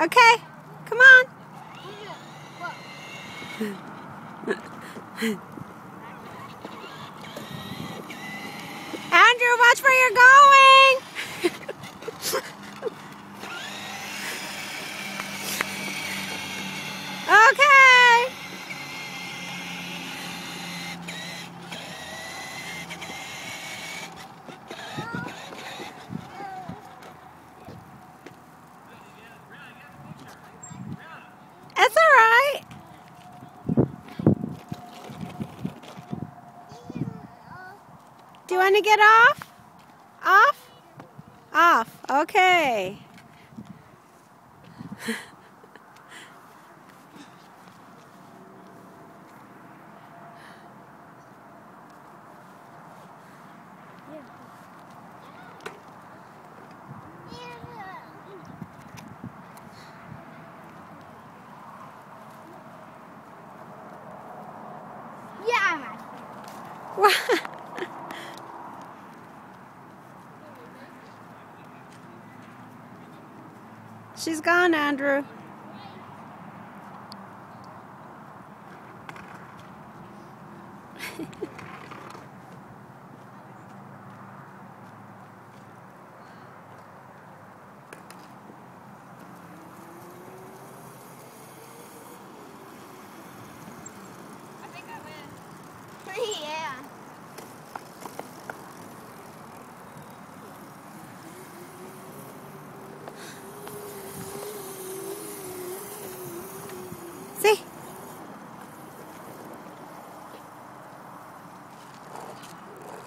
Okay, come on. Andrew, watch where you're going. Do you want to get off? Off? Off. Okay. Yeah, What? She's gone, Andrew. I think I yeah.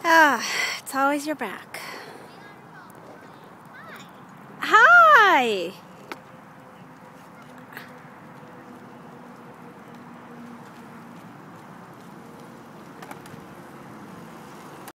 Ah, it's always your back. Hi.